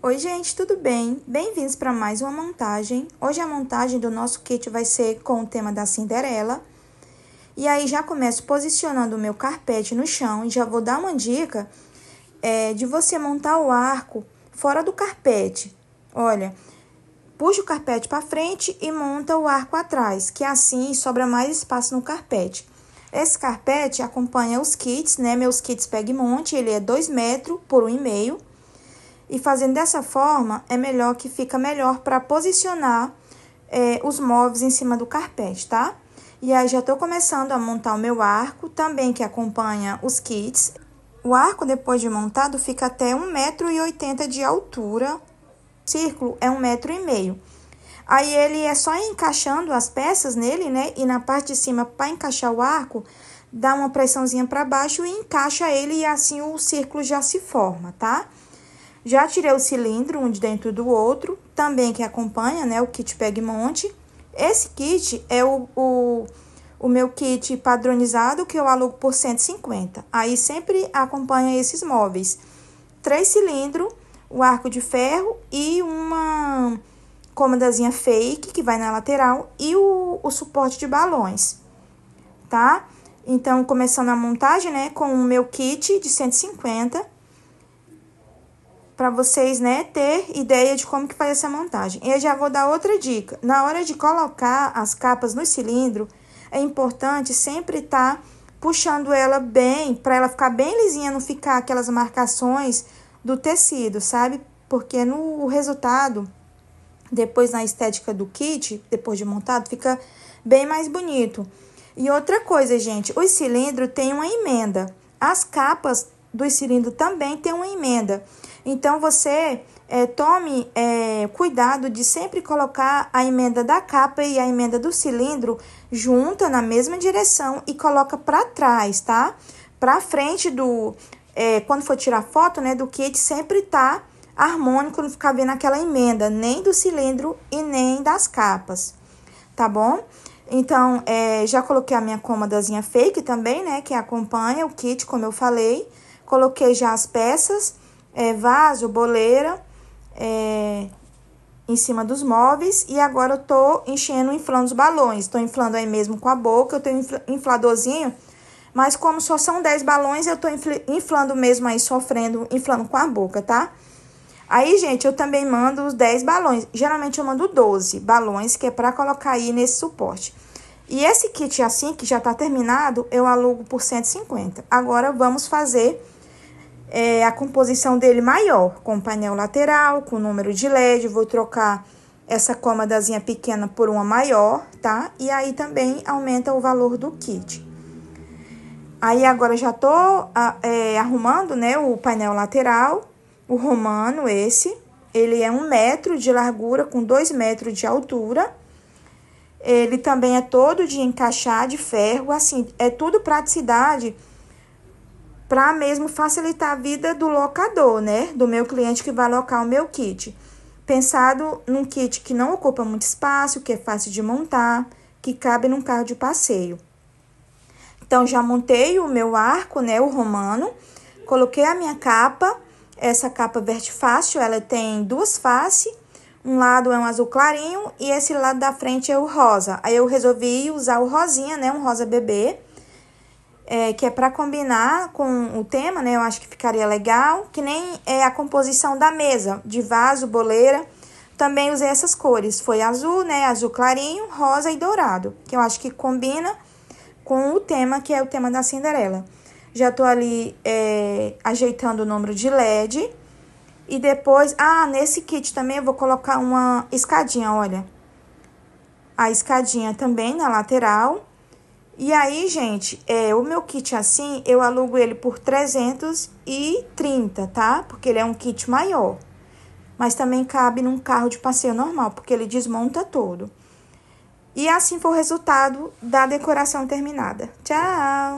Oi, gente, tudo bem? Bem-vindos para mais uma montagem. Hoje a montagem do nosso kit vai ser com o tema da Cinderela. E aí já começo posicionando o meu carpete no chão e já vou dar uma dica é, de você montar o arco fora do carpete. Olha, puxa o carpete para frente e monta o arco atrás, que assim sobra mais espaço no carpete. Esse carpete acompanha os kits, né? Meus kits Peg Monte, ele é 2 metros por 1,5 e fazendo dessa forma, é melhor que fica melhor para posicionar é, os móveis em cima do carpete, tá? E aí, já tô começando a montar o meu arco, também que acompanha os kits. O arco, depois de montado, fica até 1,80m de altura. O círculo é 1,5m. Aí, ele é só encaixando as peças nele, né? E na parte de cima, para encaixar o arco, dá uma pressãozinha para baixo e encaixa ele e assim o círculo já se forma, tá? Já tirei o cilindro um de dentro do outro, também que acompanha, né, o kit Peg Monte. Esse kit é o, o, o meu kit padronizado que eu alugo por 150. Aí sempre acompanha esses móveis. Três cilindros, o arco de ferro e uma cômodazinha fake que vai na lateral e o, o suporte de balões, tá? Então, começando a montagem, né, com o meu kit de 150 para vocês, né, ter ideia de como que faz essa montagem. E eu já vou dar outra dica. Na hora de colocar as capas no cilindro, é importante sempre estar tá puxando ela bem, para ela ficar bem lisinha, não ficar aquelas marcações do tecido, sabe? Porque no resultado, depois na estética do kit, depois de montado, fica bem mais bonito. E outra coisa, gente, o cilindro tem uma emenda. As capas do cilindro também tem uma emenda. Então, você é, tome é, cuidado de sempre colocar a emenda da capa e a emenda do cilindro junta na mesma direção e coloca para trás, tá? Para frente do... É, quando for tirar foto, né, do kit, sempre tá harmônico, não ficar vendo aquela emenda, nem do cilindro e nem das capas, tá bom? Então, é, já coloquei a minha cômodazinha fake também, né, que acompanha o kit, como eu falei. Coloquei já as peças é, vaso, boleira, é, em cima dos móveis. E agora eu tô enchendo, inflando os balões. Tô inflando aí mesmo com a boca, eu tenho infladorzinho. Mas como só são 10 balões, eu tô inflando mesmo aí, sofrendo, inflando com a boca, tá? Aí, gente, eu também mando os 10 balões. Geralmente eu mando 12 balões, que é pra colocar aí nesse suporte. E esse kit assim, que já tá terminado, eu alugo por 150. Agora, vamos fazer é, a composição dele maior, com painel lateral, com número de LED, vou trocar essa cômodazinha pequena por uma maior, tá? E aí também aumenta o valor do kit. Aí agora já tô é, arrumando, né, o painel lateral, o romano esse. Ele é um metro de largura com dois metros de altura. Ele também é todo de encaixar de ferro, assim, é tudo praticidade para mesmo facilitar a vida do locador, né? Do meu cliente que vai alocar o meu kit. Pensado num kit que não ocupa muito espaço, que é fácil de montar, que cabe num carro de passeio. Então, já montei o meu arco, né? O romano. Coloquei a minha capa. Essa capa verte fácil, ela tem duas faces. Um lado é um azul clarinho e esse lado da frente é o rosa. Aí eu resolvi usar o rosinha, né? Um rosa bebê é, que é para combinar com o tema, né? Eu acho que ficaria legal, que nem é a composição da mesa, de vaso, boleira. Também usei essas cores, foi azul, né? Azul clarinho, rosa e dourado, que eu acho que combina com o tema, que é o tema da Cinderela. Já tô ali é, ajeitando o número de LED. E depois, ah, nesse kit também eu vou colocar uma escadinha, olha. A escadinha também na lateral e aí, gente, é, o meu kit assim, eu alugo ele por 330, tá? Porque ele é um kit maior. Mas também cabe num carro de passeio normal, porque ele desmonta todo. E assim foi o resultado da decoração terminada. Tchau!